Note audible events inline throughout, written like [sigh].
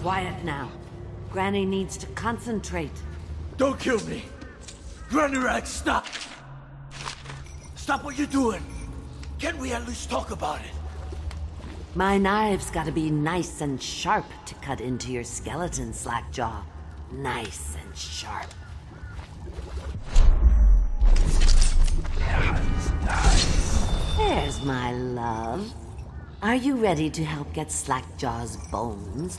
Quiet now. Granny needs to concentrate. Don't kill me! Granny Rag, stop! Stop what you're doing! Can we at least talk about it? My knife's gotta be nice and sharp to cut into your skeleton, Slackjaw. Nice and sharp. There's my love. Are you ready to help get Slackjaw's bones?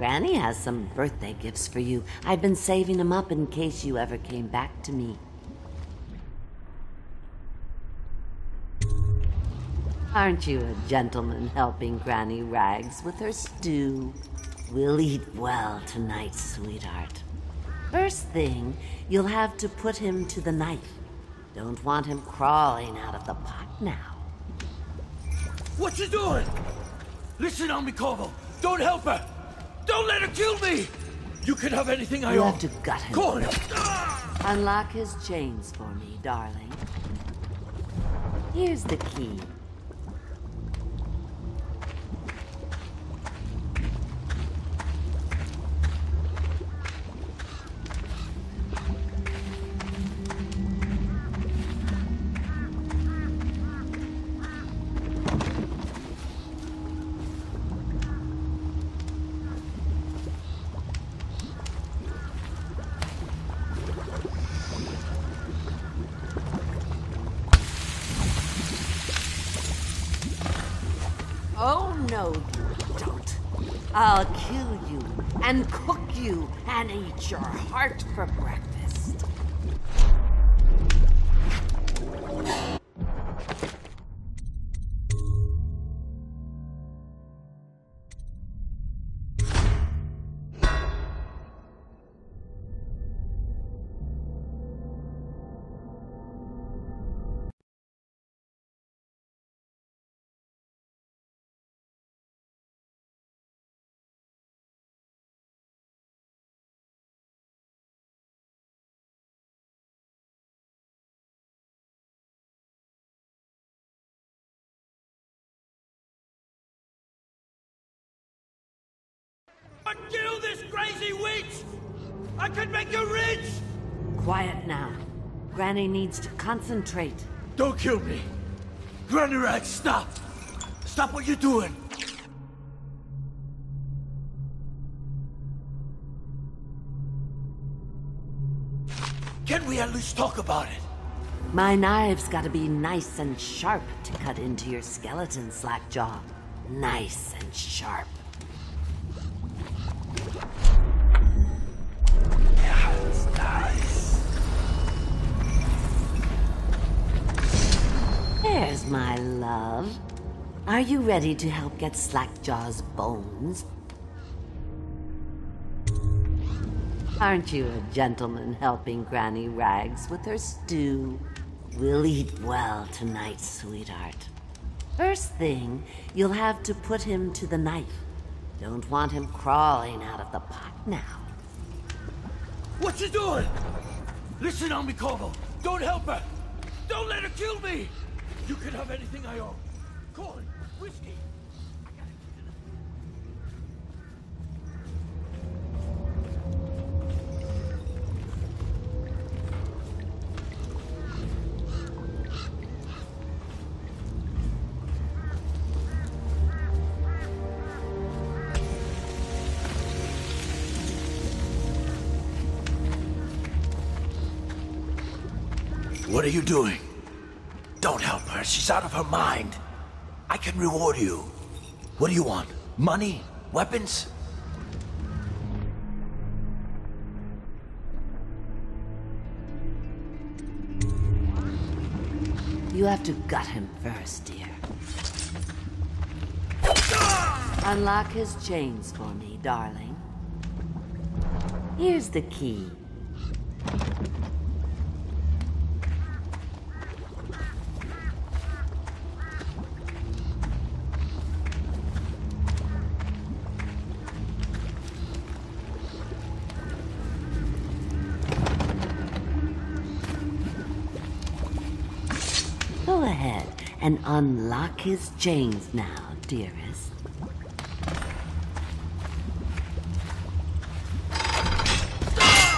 Granny has some birthday gifts for you. I've been saving them up in case you ever came back to me. Aren't you a gentleman helping Granny Rags with her stew? We'll eat well tonight, sweetheart. First thing, you'll have to put him to the knife. Don't want him crawling out of the pot now. What you doing? Listen on. Don't help her. Don't let her kill me. You can have anything I You own. have to gut him. Go on. Unlock his chains for me, darling. Here's the key. I'll kill you and cook you and eat your heart for breakfast. But kill this crazy witch! I could make you rich! Quiet now. Granny needs to concentrate. Don't kill me! Granny Rag, stop! Stop what you're doing! Can we at least talk about it? My knife's gotta be nice and sharp to cut into your skeleton, Slackjaw. Nice and sharp. There's my love. Are you ready to help get Slackjaw's bones? Aren't you a gentleman helping Granny Rags with her stew? We'll eat well tonight, sweetheart. First thing, you'll have to put him to the knife. Don't want him crawling out of the pot now. What you doing? Listen me, Don't help her. Don't let her kill me. You can have anything I own. Corn, whiskey. Are you doing? Don't help her. She's out of her mind. I can reward you. What do you want? Money? Weapons? You have to gut him first, dear. Unlock his chains for me, darling. Here's the key. and unlock his chains now, dearest.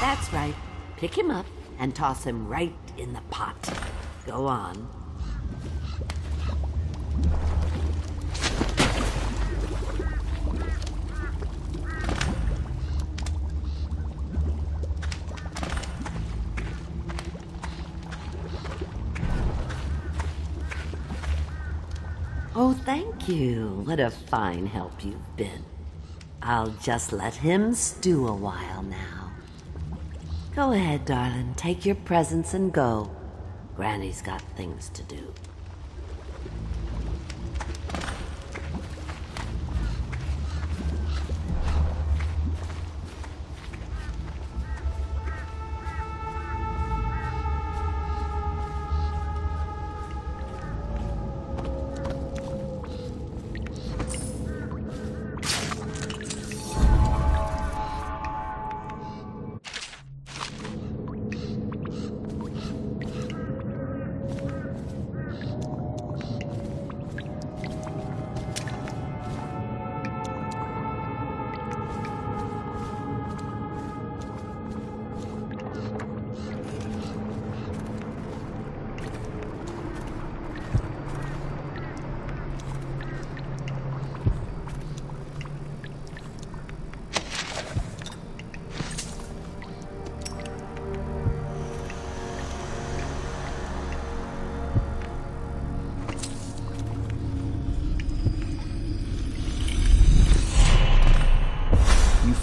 That's right. Pick him up and toss him right in the pot. Go on. Oh, thank you. What a fine help you've been. I'll just let him stew a while now. Go ahead, darling. Take your presents and go. Granny's got things to do.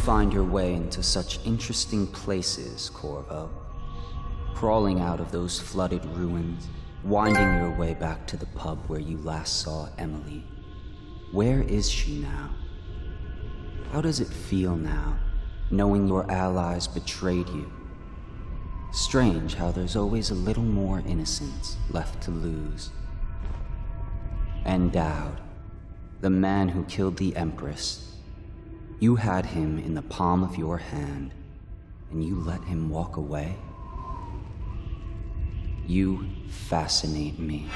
Find your way into such interesting places, Corvo. Crawling out of those flooded ruins, winding your way back to the pub where you last saw Emily. Where is she now? How does it feel now, knowing your allies betrayed you? Strange how there's always a little more innocence left to lose. And Daud, the man who killed the Empress, you had him in the palm of your hand, and you let him walk away? You fascinate me.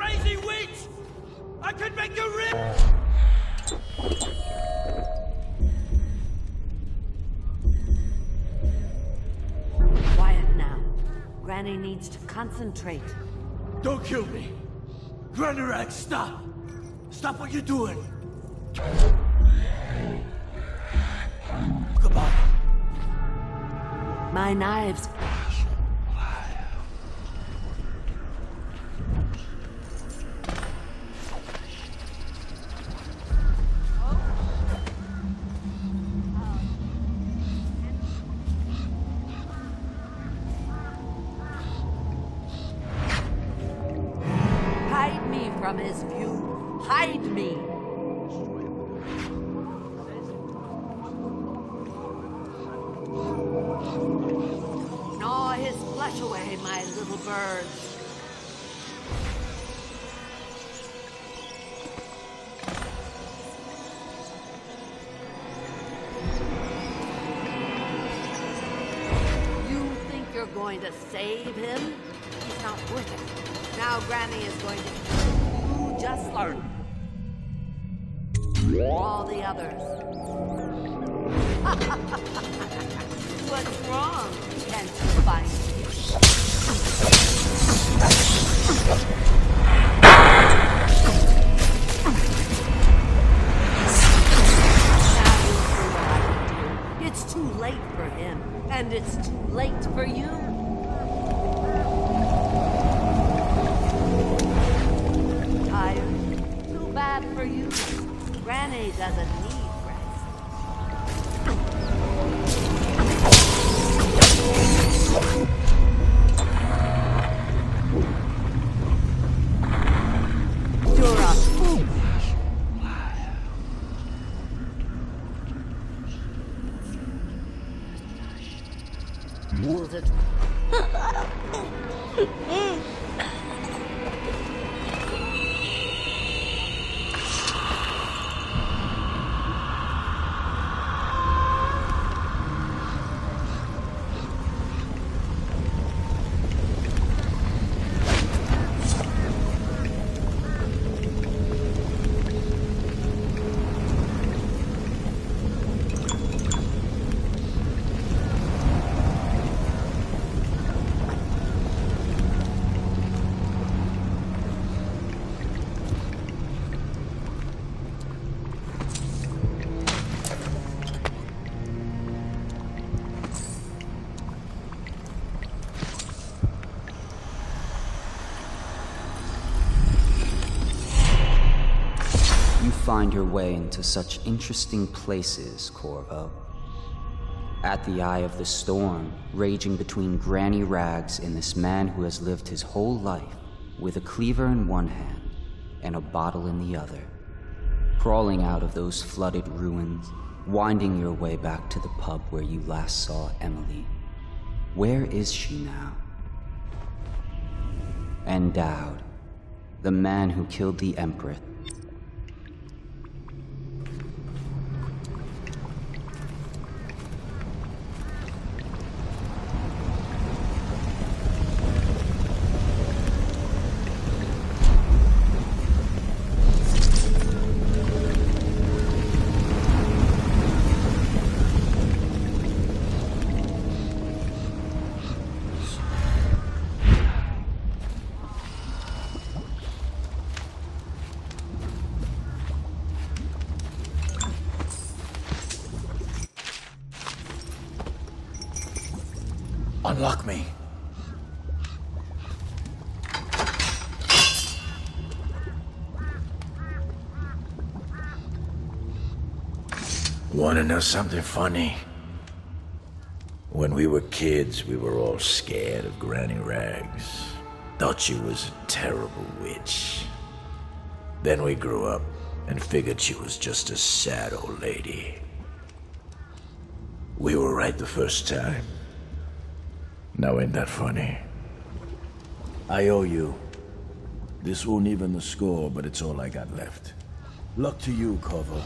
Crazy witch! I can make a rip! Quiet now. Granny needs to concentrate. Don't kill me! Granny Rag, stop! Stop what you're doing! Goodbye. My knives. From his view. Hide me. Gnaw his flesh away, my little birds. You think you're going to save him? He's not worth it. Now Granny is going to just learn. All the others. [laughs] What's wrong? Can't you find. It's too late for him, and it's too late for you. Granny doesn't find your way into such interesting places, Corvo. At the eye of the storm, raging between Granny Rags and this man who has lived his whole life with a cleaver in one hand and a bottle in the other. Crawling out of those flooded ruins, winding your way back to the pub where you last saw Emily. Where is she now? And Daud, the man who killed the Empress, Unlock me. Want to know something funny? When we were kids, we were all scared of Granny Rags. Thought she was a terrible witch. Then we grew up and figured she was just a sad old lady. We were right the first time. Now ain't that funny? I owe you. This won't even the score, but it's all I got left. Luck to you, Corvo.